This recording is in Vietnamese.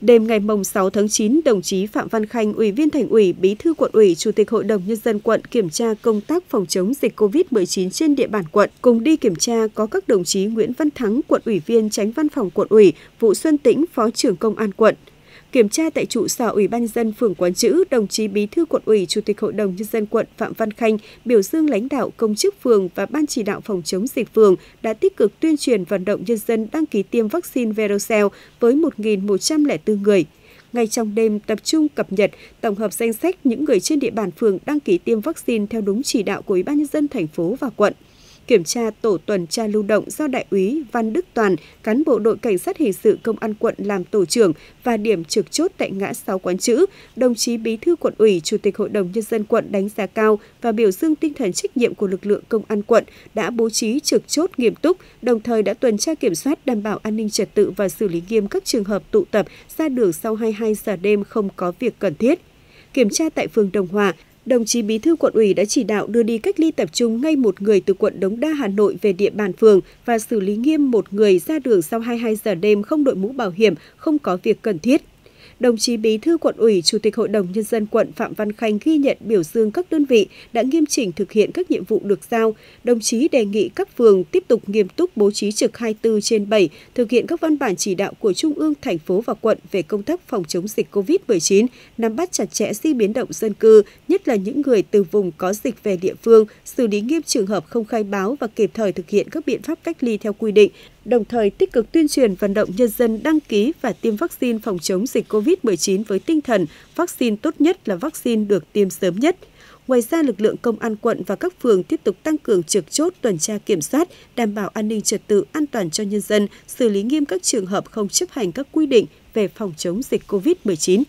Đêm ngày mồng 6 tháng 9, đồng chí Phạm Văn Khanh, Ủy viên Thành ủy, Bí thư quận ủy, Chủ tịch Hội đồng Nhân dân quận kiểm tra công tác phòng chống dịch COVID-19 trên địa bàn quận. Cùng đi kiểm tra có các đồng chí Nguyễn Văn Thắng, quận ủy viên tránh văn phòng quận ủy, Vũ Xuân Tĩnh, Phó trưởng Công an quận. Kiểm tra tại trụ sở Ủy ban dân phường Quán Chữ, đồng chí Bí thư quận ủy, Chủ tịch Hội đồng nhân dân quận Phạm Văn Khanh biểu dương lãnh đạo công chức phường và ban chỉ đạo phòng chống dịch phường đã tích cực tuyên truyền vận động nhân dân đăng ký tiêm vaccine Verocell với 1.104 người. Ngay trong đêm tập trung cập nhật, tổng hợp danh sách những người trên địa bàn phường đăng ký tiêm vaccine theo đúng chỉ đạo của Ủy ban nhân dân thành phố và quận kiểm tra tổ tuần tra lưu động do Đại úy Văn Đức Toàn, cán bộ đội cảnh sát hình sự công an quận làm tổ trưởng và điểm trực chốt tại ngã 6 quán chữ, đồng chí Bí thư quận ủy, Chủ tịch Hội đồng Nhân dân quận đánh giá cao và biểu dương tinh thần trách nhiệm của lực lượng công an quận đã bố trí trực chốt nghiêm túc, đồng thời đã tuần tra kiểm soát đảm bảo an ninh trật tự và xử lý nghiêm các trường hợp tụ tập ra đường sau 22 giờ đêm không có việc cần thiết. Kiểm tra tại phường Đồng Hòa, đồng chí Bí thư quận ủy đã chỉ đạo đưa đi cách ly tập trung ngay một người từ quận Đống Đa Hà Nội về địa bàn phường và xử lý nghiêm một người ra đường sau 22 giờ đêm không đội mũ bảo hiểm, không có việc cần thiết đồng chí Bí thư quận ủy, Chủ tịch Hội đồng Nhân dân quận Phạm Văn Khanh ghi nhận biểu dương các đơn vị đã nghiêm chỉnh thực hiện các nhiệm vụ được giao. Đồng chí đề nghị các phường tiếp tục nghiêm túc bố trí trực 24 trên 7, thực hiện các văn bản chỉ đạo của Trung ương, thành phố và quận về công tác phòng chống dịch COVID-19, nắm bắt chặt chẽ di biến động dân cư, nhất là những người từ vùng có dịch về địa phương, xử lý nghiêm trường hợp không khai báo và kịp thời thực hiện các biện pháp cách ly theo quy định, đồng thời tích cực tuyên truyền vận động nhân dân đăng ký và tiêm vaccine phòng chống dịch COVID-19 với tinh thần vaccine tốt nhất là vaccine được tiêm sớm nhất. Ngoài ra, lực lượng công an quận và các phường tiếp tục tăng cường trực chốt tuần tra kiểm soát, đảm bảo an ninh trật tự an toàn cho nhân dân, xử lý nghiêm các trường hợp không chấp hành các quy định về phòng chống dịch COVID-19.